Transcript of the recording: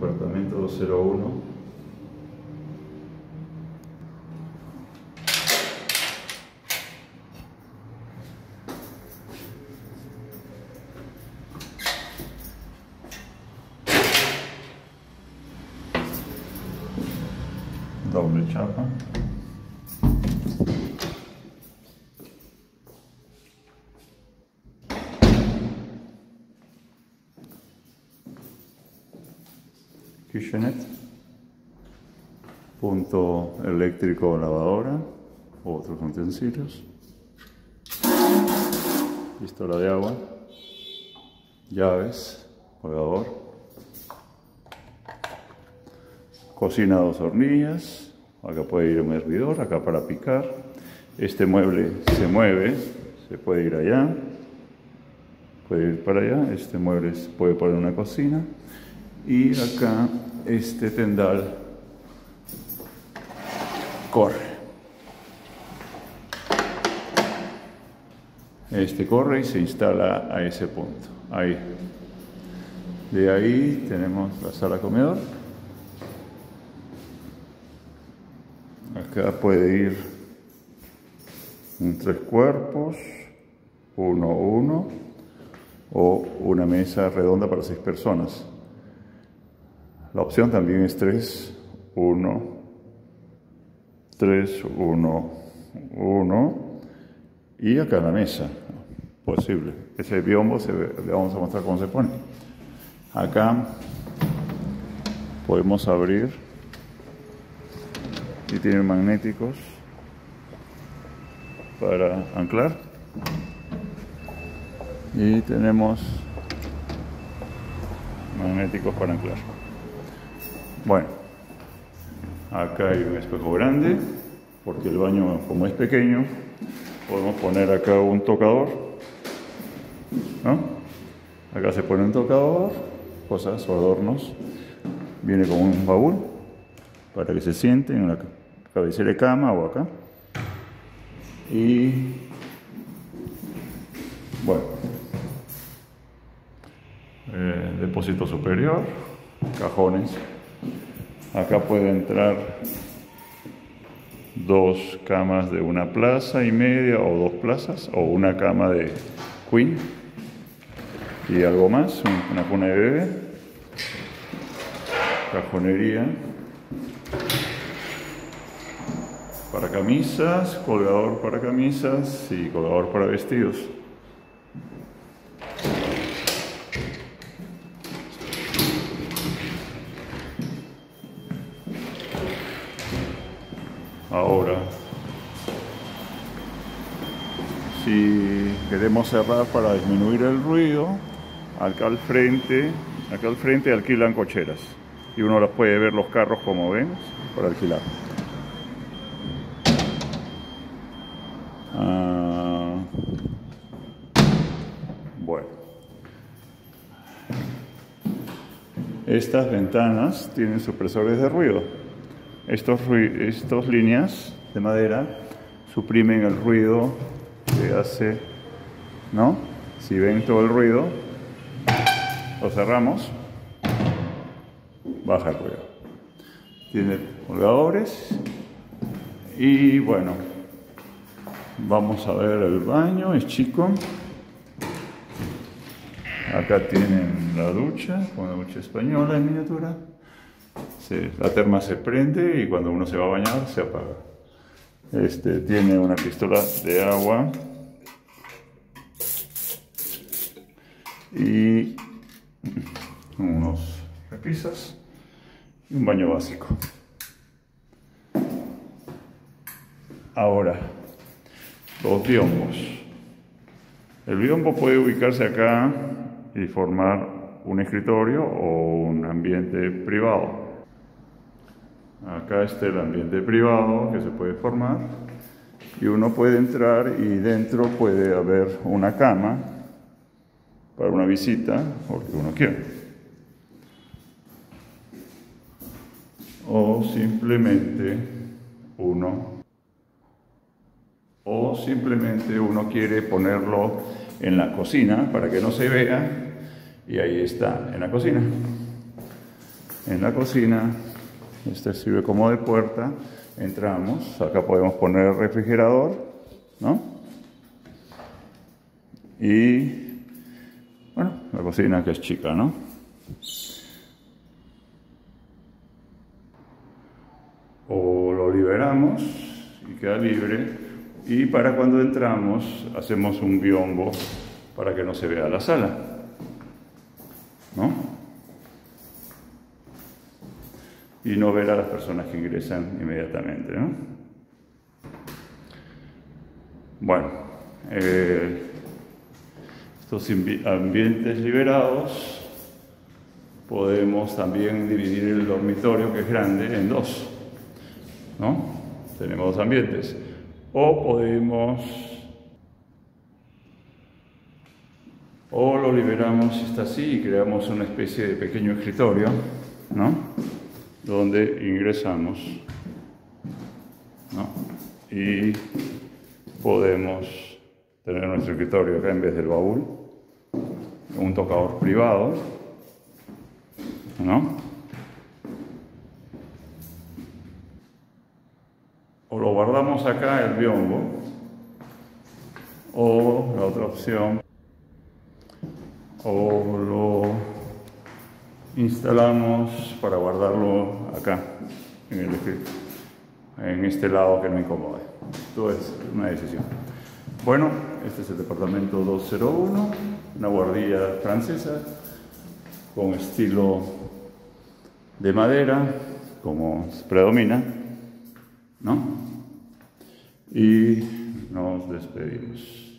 departamento 201. Doble chapa. Kitchenette, punto eléctrico lavadora, otros utensilios, pistola de agua, llaves, colgador, cocina dos hornillas, acá puede ir un hervidor, acá para picar, este mueble se mueve, se puede ir allá, puede ir para allá, este mueble se puede poner una cocina, y acá este tendal corre. Este corre y se instala a ese punto, ahí. De ahí tenemos la sala comedor. Acá puede ir un tres cuerpos, uno uno, o una mesa redonda para seis personas. La opción también es 3, 1, 3, 1, 1 y acá en la mesa, posible. Ese biombo se le vamos a mostrar cómo se pone. Acá podemos abrir y tiene magnéticos para anclar y tenemos magnéticos para anclar. Bueno, acá hay un espejo grande, porque el baño como es pequeño, podemos poner acá un tocador, ¿no? Acá se pone un tocador, cosas o adornos, viene con un baúl para que se sienten en la cabecera de cama o acá. Y bueno, eh, depósito superior, cajones. Acá puede entrar dos camas de una plaza y media o dos plazas o una cama de queen. Y algo más, una cuna de bebé, cajonería. Para camisas, colgador para camisas y colgador para vestidos. Ahora, si queremos cerrar para disminuir el ruido, acá al frente, acá al frente alquilan cocheras y uno las puede ver los carros como ven para alquilar. Ah, bueno, estas ventanas tienen supresores de ruido. Estos, estas líneas de madera suprimen el ruido que hace, ¿no? Si ven todo el ruido, lo cerramos, baja el ruido. Tiene colgadores y bueno, vamos a ver el baño, es chico. Acá tienen la ducha, una ducha española en miniatura la terma se prende y cuando uno se va a bañar se apaga. Este, tiene una pistola de agua y unos repisas y un baño básico. Ahora, los biombos. El biombo puede ubicarse acá y formar un escritorio o un ambiente privado. Acá está el ambiente privado que se puede formar y uno puede entrar y dentro puede haber una cama para una visita o uno quiera. O simplemente uno o simplemente uno quiere ponerlo en la cocina para que no se vea y ahí está en la cocina. en la cocina. Este sirve como de puerta. Entramos. Acá podemos poner el refrigerador, ¿no? Y, bueno, la cocina que es chica, ¿no? O lo liberamos y queda libre. Y para cuando entramos hacemos un biombo para que no se vea la sala. ¿No? Y no ver a las personas que ingresan inmediatamente, ¿no? Bueno, eh, estos ambientes liberados podemos también dividir el dormitorio, que es grande, en dos, ¿no? Tenemos dos ambientes. O podemos O lo liberamos está así y creamos una especie de pequeño escritorio, ¿no? Donde ingresamos, ¿no? Y podemos tener nuestro escritorio acá en vez del baúl, un tocador privado, ¿no? O lo guardamos acá el biombo, o la otra opción o lo instalamos para guardarlo acá, en, el, en este lado que no incomode. Esto es una decisión. Bueno, este es el departamento 201, una guardilla francesa con estilo de madera, como predomina, ¿no? Y nos despedimos.